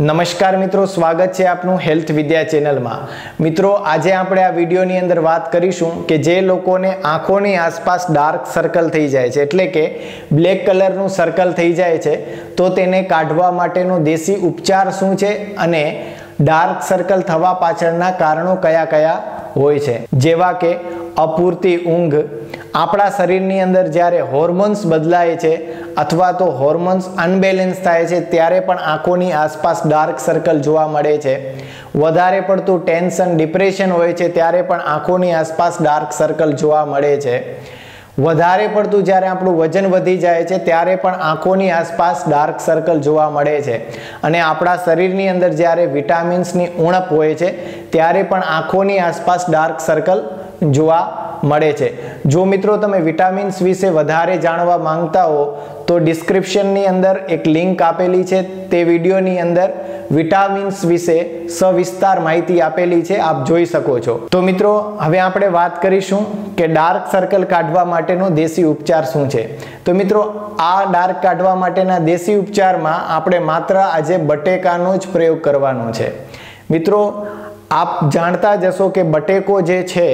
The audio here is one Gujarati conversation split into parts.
નમસ્કાર મિત્રો, સ્વાગત છે આપનું હેલ્થ વિદ્યા ચેનલમાં. મિત્રો, આજે આપણે આ વિડીયોની અંદર વાત કરીશું કે જે લોકોને આંખોની આસપાસ ડાર્ક સર્કલ થઈ જાય છે, એટલે કે બ્લેક કલરનું સર્કલ થઈ જાય છે, તો તેને કાઢવા માટેનો દેશી ઉપચાર શું છે અને ડાર્ક સર્કલ થવા પાછળના કારણો કયા કયા હોય છે? જેવા કે અપૂરતી ઊંઘ આપણા શરીરની અંદર જ્યારે હોર્મોન્સ બદલાય છે અથવા તો હોર્મોન્સ અનબેલેન્સ થાય છે, ત્યારે પણ આંખોની આસપાસ ડાર્ક સર્કલ જોવા મળે છે. વધારે પડતું ટેન્શન ડિપ્રેશન હોય છે, ત્યારે પણ આંખોની આસપાસ ડાર્ક સર્કલ જોવા મળે છે. વધારે પડતું જ્યારે આપણું વજન વધી જાય છે, ત્યારે પણ આંખોની આસપાસ ડાર્ક સર્કલ જોવા મળે છે. અને આપણા શરીરની અંદર જ્યારે વિટામિન્સની ઉણપ હોય છે, ત્યારે પણ આંખોની આસપાસ ડાર્ક સર્કલ જોવા મળે છે. જો મિત્રો તમે વિટામિન્સ વિશે વધારે જાણવા માંગતા હો, તો ડિસ્ક્રિપ્શનની અંદર એક લિંક આપેલી છે. તે વિડીયોની અંદર વિટામિન્સ વિશે સવિસ્તાર માહિતી આપેલી છે. આપ જોઈ શકો છો. તો મિત્રો, હવે આપણે વાત કરીશું કે ડાર્ક સર્કલ કાઢવા માટેનો દેશી ઉપચાર શું છે. તો મિત્રો, આ ડાર્ક કાઢવા માટેના દેશી ઉપચારમાં આપણે માત્ર આજે બટેકાનો જ પ્રયોગ કરવાનો છે. મિત્રો, આપ જાણતા જશો કે બટેકો જે છે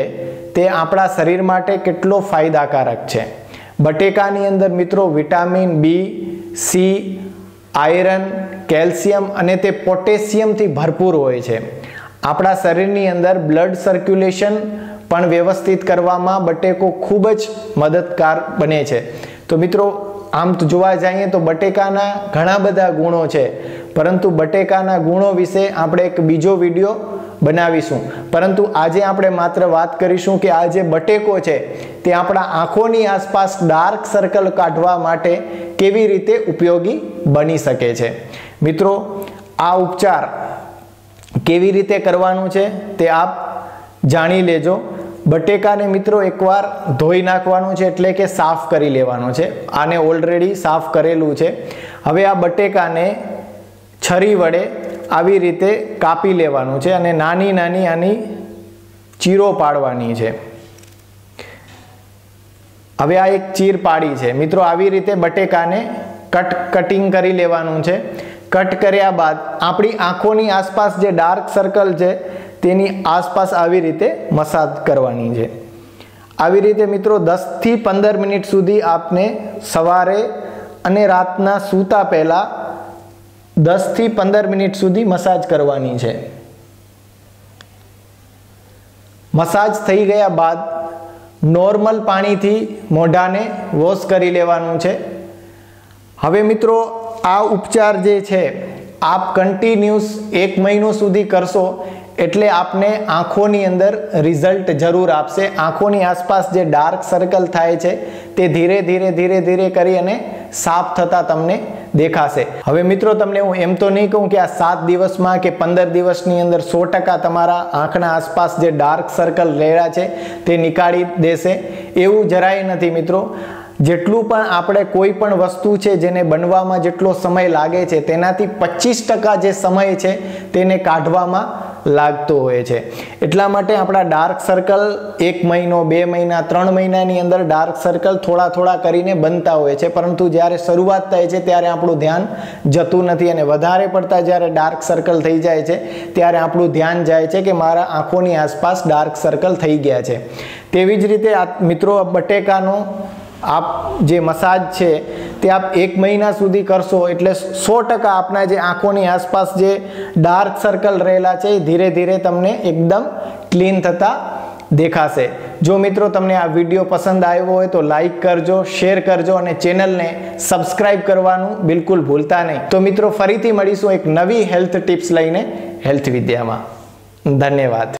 તે આપણા શરીર માટે કેટલો ફાયદાકારક છે. બટેકાની અંદર મિત્રો vitamin B, C, iron, calcium અને તે પોટેશિયમથી ભરપૂર હોય છે. આપણા શરીરની અંદર બ્લડ સર્ક્યુલેશન પણ વ્યવસ્થિત કરવામાં બટેકો ખૂબ જ મદદગાર બને છે. તો મિત્રો, આમ તો જોવા જઈએ તો બટેકાના ઘણા બધા ગુણો છે. પરંતુ બટેકાના ગુણો વિશે આપણે એક બીજો વીડિયો બનાવીશું. પરંતુ આજે આપણે માત્ર વાત કરીશું કે આ જે બટેકો છે, તે આપણા આંખોની આસપાસ ડાર્ક સર્કલ કાઢવા માટે કેવી રીતે ઉપયોગી બની શકે છે. મિત્રો, આ ઉપચાર કેવી રીતે કરવાનું છે, તે આપ જાણી લેજો. બટેકાને મિત્રો એકવાર ધોઈ નાખવાનું છે એટલે કે સાફ કરી લેવાનું છે. આને ઓલરેડી સાફ કરેલું છે. હવે આ બટેકાને છરી વડે આવી રીતે કાપી લેવાનું છે અને નાની નાની આની ચીરો પાડવાની છે. હવે આ એક ચીર પાડી છે. મિત્રો, આવી રીતે બટેકાને કટ કટિંગ કરી લેવાનું છે. કટ કર્યા બાદ આપણી આંખોની આસપાસ જે ડાર્ક સર્કલ છે, તેની આસપાસ આવી રીતે મસાજ કરવાની છે. આવી રીતે મિત્રો, દસથી પંદર મિનિટ સુધી આપને સવારે અને રાતના સૂતા પહેલાં દસથી પંદર મિનિટ સુધી મસાજ કરવાની છે. મસાજ થઈ ગયા બાદ નોર્મલ પાણીથી મોઢાને વોશ કરી લેવાનું છે. હવે મિત્રો, આ ઉપચાર જે છે, આપ કન્ટિન્યુઅસ એક મહિનો સુધી કરશો એટલે આપને આંખોની અંદર રિઝલ્ટ જરૂર આપશે. આંખોની આસપાસ જે ડાર્ક સર્કલ થાય છે, તે ધીરે ધીરે ધીરે ધીરે કરી અને સાફ થતા તમને દેખાશે. હવે મિત્રો, તમને હું એમ તો નહીં કહું કે આ સાત દિવસમાં કે પંદર દિવસની અંદર સો તમારા આંખના આસપાસ જે ડાર્ક સર્કલ રહેલા છે, તે નીકાળી દેશે. એવું જરાય નથી મિત્રો. જેટલું પણ આપણે કોઈ પણ વસ્તુ છે જેને બનવામાં જેટલો સમય લાગે છે, તેનાથી પચીસ જે સમય છે, તેને કાઢવામાં લાગતો હોય છે. એટલા માટે આપણા ડાર્ક સર્કલ એક મહિનો, બે મહિના, ત્રણ મહિનાની અંદર ડાર્ક સર્કલ થોડા થોડા કરીને બનતા હોય છે. પરંતુ જ્યારે શરૂઆત થાય છે, ત્યારે આપણું ધ્યાન જતું નથી અને વધારે પડતા જ્યારે ડાર્ક સર્કલ થઈ જાય છે, ત્યારે આપણું ધ્યાન જાય છે કે મારા આંખોની આસપાસ ડાર્ક સર્કલ થઈ ગયા છે. તેવી જ રીતે મિત્રો, બટેકાનો આપ જે મસાજ છે તે આપ એક મહિના સુધી કરશો એટલે સો ટકા આપના જે આંખોની આસપાસ જે ડાર્ક સર્કલ રહેલા છે એ ધીરે ધીરે તમને એકદમ ક્લીન થતા દેખાશે. જો મિત્રો તમને આ વીડિયો પસંદ આવ્યો હોય તો લાઈક કરજો શેર કરજો અને ચેનલને સબસ્ક્રાઈબ કરવાનું બિલકુલ ભૂલતા નહીં. તો મિત્રો ફરીથી મળીશું એક નવી હેલ્થ ટિપ્સ લઈને હેલ્થ વિદ્યામાં. ધન્યવાદ.